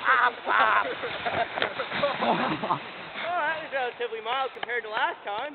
Pop, pop. well, that was relatively mild compared to last time.